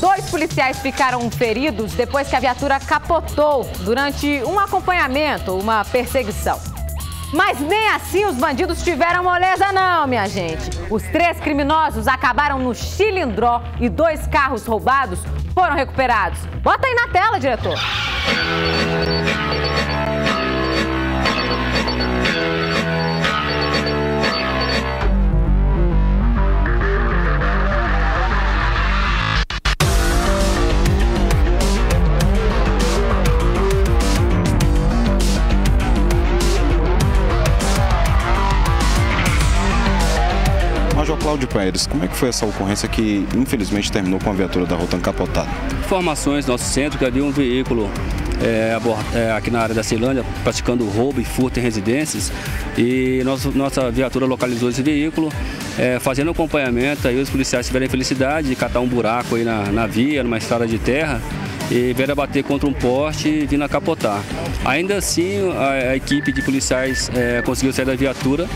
dois policiais ficaram feridos depois que a viatura capotou durante um acompanhamento, uma perseguição. Mas nem assim os bandidos tiveram moleza não, minha gente. Os três criminosos acabaram no Chilindró e dois carros roubados foram recuperados. Bota aí na tela, diretor. Cláudio Pérez, como é que foi essa ocorrência que infelizmente terminou com a viatura da Rotan capotada? Informações do nosso centro que havia um veículo é, é, aqui na área da Ceilândia praticando roubo e furto em residências e nosso, nossa viatura localizou esse veículo, é, fazendo acompanhamento, aí os policiais tiveram a felicidade de catar um buraco aí na, na via, numa estrada de terra e vieram bater contra um poste e vindo a capotar. Ainda assim, a, a equipe de policiais é, conseguiu sair da viatura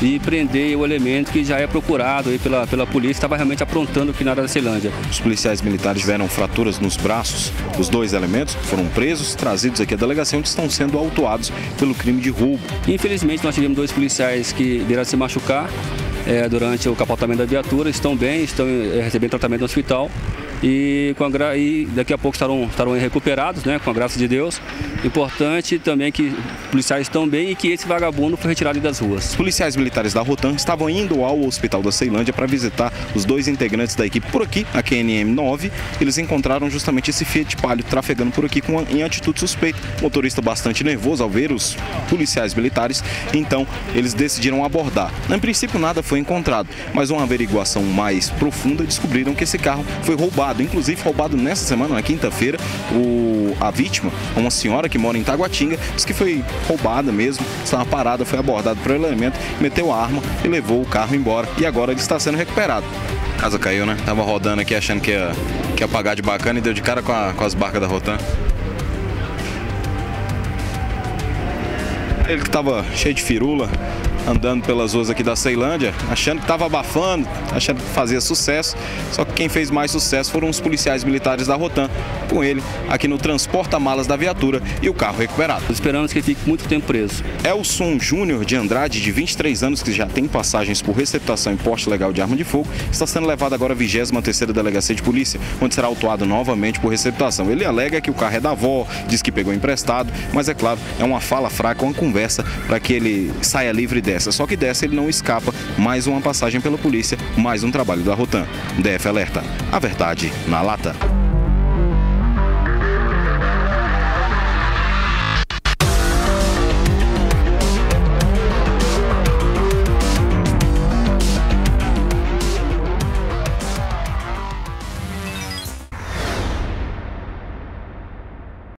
e prender o elemento que já é procurado aí pela, pela polícia, estava realmente aprontando aqui na área da Ceilândia. Os policiais militares tiveram fraturas nos braços. Os dois elementos foram presos, trazidos aqui à delegacia, onde estão sendo autuados pelo crime de roubo. Infelizmente, nós tivemos dois policiais que vieram se machucar é, durante o capotamento da viatura, estão bem, estão é, recebendo tratamento no hospital e, com a, e daqui a pouco estarão, estarão recuperados, né, com a graça de Deus. Importante também que policiais estão bem e que esse vagabundo foi retirado das ruas. Os policiais militares da Rotan estavam indo ao hospital da Ceilândia para visitar os dois integrantes da equipe por aqui, a QNM 9. Eles encontraram justamente esse Fiat Palio trafegando por aqui com, em atitude suspeita. O motorista bastante nervoso ao ver os policiais militares, então eles decidiram abordar. Em princípio nada foi encontrado, mas uma averiguação mais profunda descobriram que esse carro foi roubado roubado, inclusive roubado nessa semana, na quinta-feira, o, a vítima, uma senhora que mora em Taguatinga, disse que foi roubada mesmo, estava parada, foi abordado por elemento, meteu a arma e levou o carro embora. E agora ele está sendo recuperado. A casa caiu, né? Tava rodando aqui achando que ia, que ia pagar de bacana e deu de cara com, a, com as barcas da Rotan. Ele que estava cheio de firula, andando pelas ruas aqui da Ceilândia, achando que estava abafando, achando que fazia sucesso. Só que quem fez mais sucesso foram os policiais militares da Rotan, com ele aqui no transporta-malas da viatura e o carro recuperado. Esperamos que ele fique muito tempo preso. Elson Júnior de Andrade, de 23 anos, que já tem passagens por receptação e porte legal de arma de fogo, está sendo levado agora à 23ª Delegacia de Polícia, onde será autuado novamente por receptação. Ele alega que o carro é da avó, diz que pegou emprestado, mas é claro, é uma fala fraca, uma conversa para que ele saia livre dessa dessa. Só que dessa ele não escapa. Mais uma passagem pela polícia, mais um trabalho da Rotan. DF Alerta. A verdade na lata.